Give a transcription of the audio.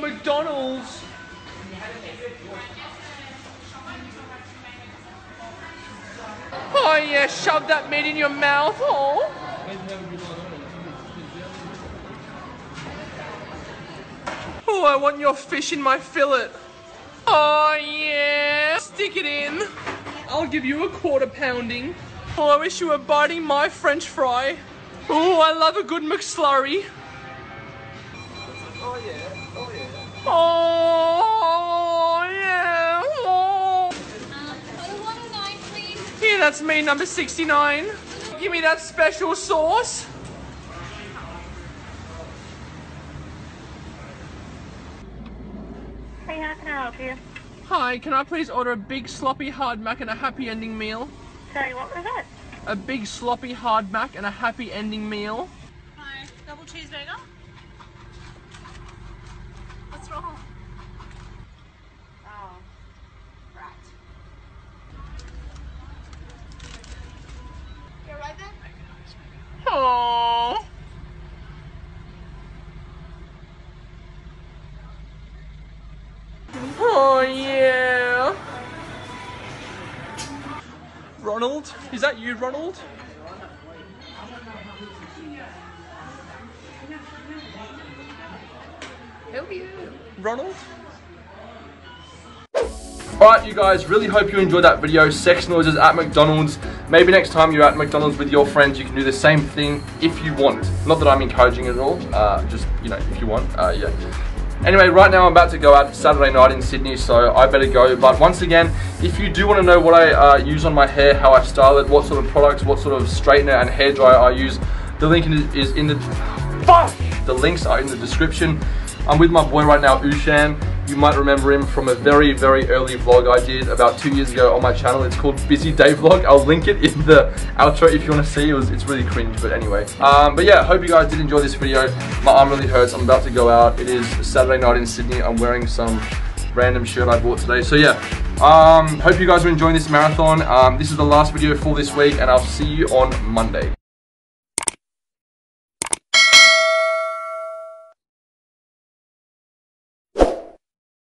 McDonald's. Oh yeah, shove that meat in your mouth, oh. Oh, I want your fish in my fillet. Oh yeah, stick it in. I'll give you a quarter pounding. Oh, I wish you were biting my french fry. Oh, I love a good McSlurry. Oh yeah, oh yeah. Oh, yeah. Oh. Total 109, please. Here, that's me, number 69. Give me that special sauce. Hey, how can I help you? Hi, can I please order a big sloppy hard mac and a happy ending meal? Sorry, what was that? A big sloppy hard mac and a happy ending meal. Hi. Double cheeseburger. What's wrong? Oh. Right. You're right then? Oh. Oh yeah. Ronald, is that you, Ronald? Hell yeah. Ronald? Alright you guys, really hope you enjoyed that video, sex noises at McDonald's. Maybe next time you're at McDonald's with your friends, you can do the same thing if you want. Not that I'm encouraging it at all, uh, just, you know, if you want, uh, yeah. Anyway, right now I'm about to go out Saturday night in Sydney, so I better go. But once again, if you do want to know what I uh, use on my hair, how I style it, what sort of products, what sort of straightener and hair dryer I use, the link is in the... Fuck! The links are in the description. I'm with my boy right now, Ushan. You might remember him from a very, very early vlog I did about two years ago on my channel. It's called Busy Day Vlog. I'll link it in the outro if you want to see. It was, it's really cringe, but anyway. Um, but yeah, hope you guys did enjoy this video. My arm really hurts. I'm about to go out. It is Saturday night in Sydney. I'm wearing some random shirt I bought today. So yeah, um, hope you guys are enjoying this marathon. Um, this is the last video for this week, and I'll see you on Monday.